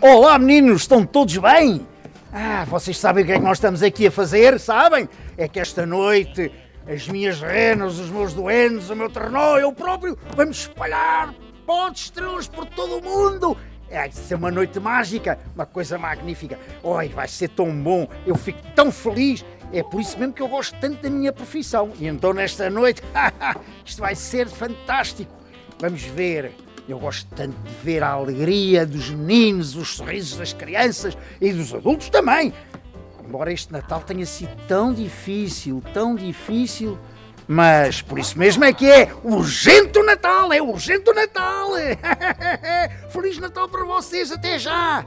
Olá meninos, estão todos bem? Ah, vocês sabem o que é que nós estamos aqui a fazer, sabem? É que esta noite as minhas renas, os meus doentes, o meu ternó, eu próprio, vamos espalhar de estrelas por todo o mundo. É, vai ser uma noite mágica, uma coisa magnífica. Oi, vai ser tão bom, eu fico tão feliz. É por isso mesmo que eu gosto tanto da minha profissão. E então nesta noite, isto vai ser fantástico. Vamos ver. Eu gosto tanto de ver a alegria dos meninos, os sorrisos das crianças e dos adultos também. Embora este Natal tenha sido tão difícil, tão difícil, mas por isso mesmo é que é urgente o Natal, é urgente o Natal! Feliz Natal para vocês, até já!